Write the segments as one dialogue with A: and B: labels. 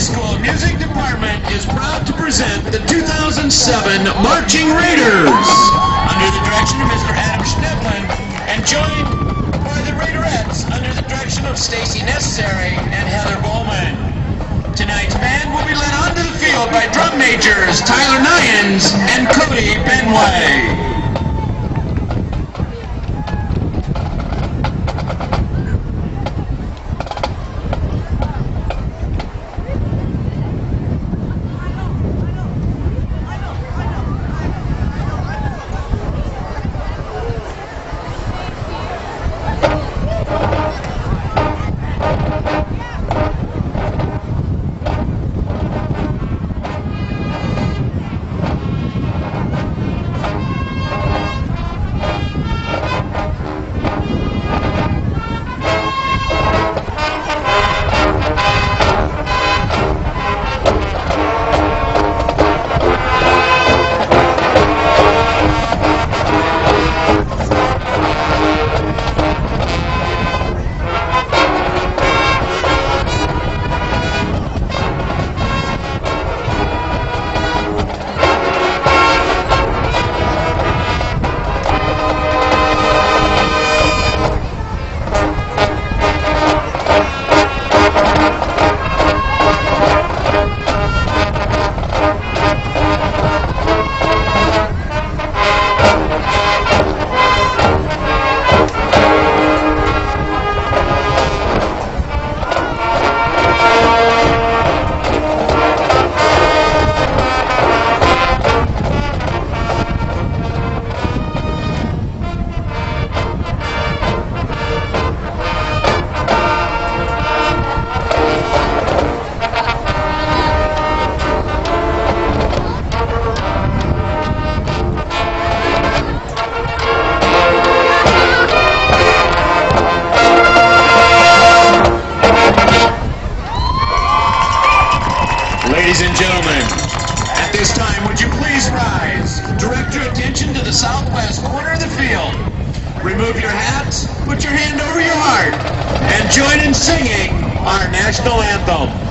A: School Music Department is proud to present the 2007 Marching Raiders under the direction of Mr. Adam Schneblin and joined by the Raiderettes under the direction of Stacy Necessary and Heather Bowman. Tonight's band will be led onto the field by drum majors Tyler Nyans and Cody Benway. Southwest corner of the field. Remove your hats, put your hand over your heart, and join in singing our national anthem.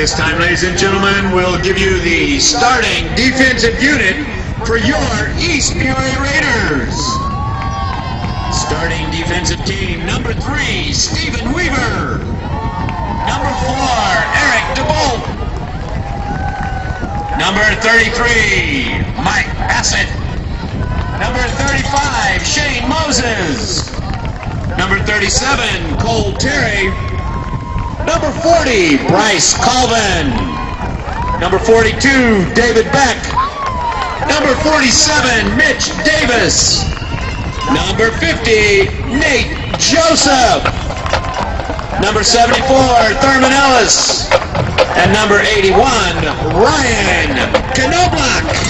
A: This time, ladies and gentlemen, we'll give you the starting defensive unit for your East Peoria Raiders. Starting defensive team, number three, Stephen Weaver. Number four, Eric DeBolt. Number 33, Mike Bassett. Number 35, Shane Moses. Number 37, Cole Terry. Number 40, Bryce Colvin. Number 42, David Beck. Number 47, Mitch Davis. Number 50, Nate Joseph. Number 74, Thurman Ellis. And number 81, Ryan Knoblach.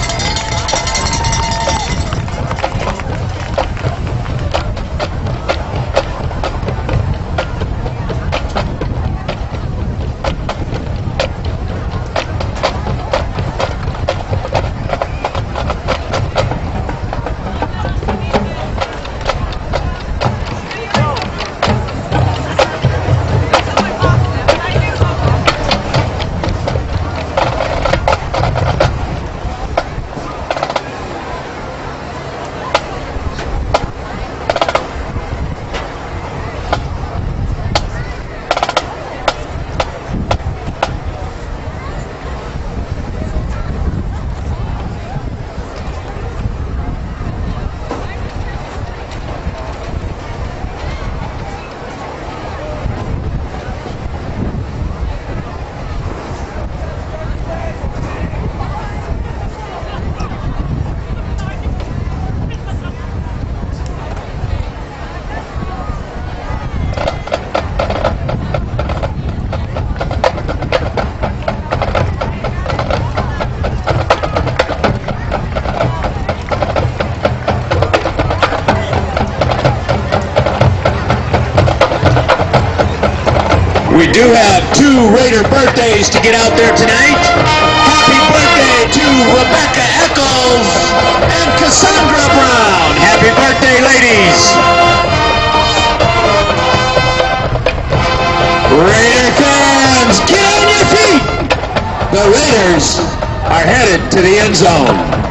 A: We do have two Raider birthdays to get out there tonight. Happy birthday to Rebecca Eccles and Cassandra Brown. Happy birthday, ladies. Raider fans, get on your feet. The Raiders are headed to the end zone.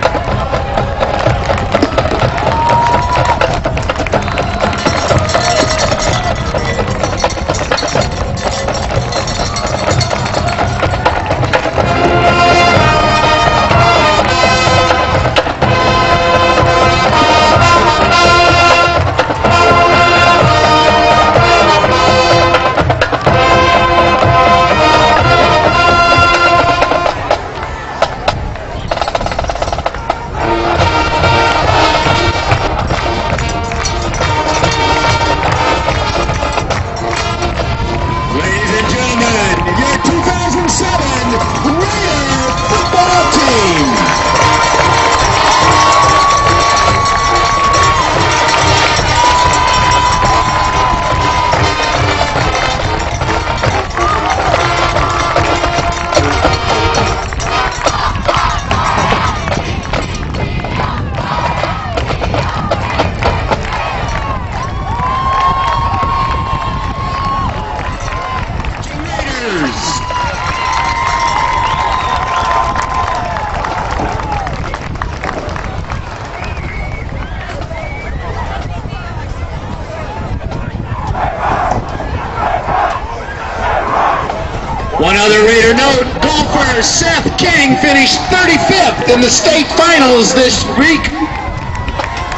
A: One other Raider note, golfer Seth King finished 35th in the state finals this week.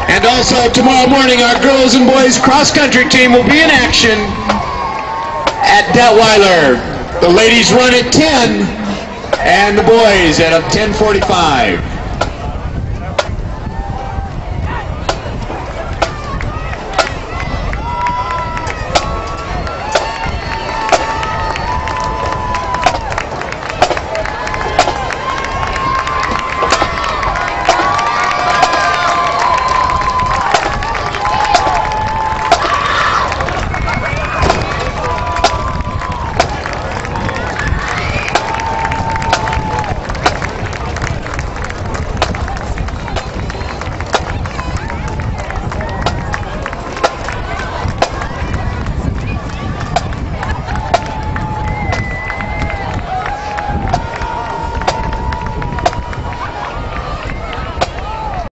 A: And also tomorrow morning, our girls and boys cross-country team will be in action at Detweiler. The ladies run at 10 and the boys at 1045.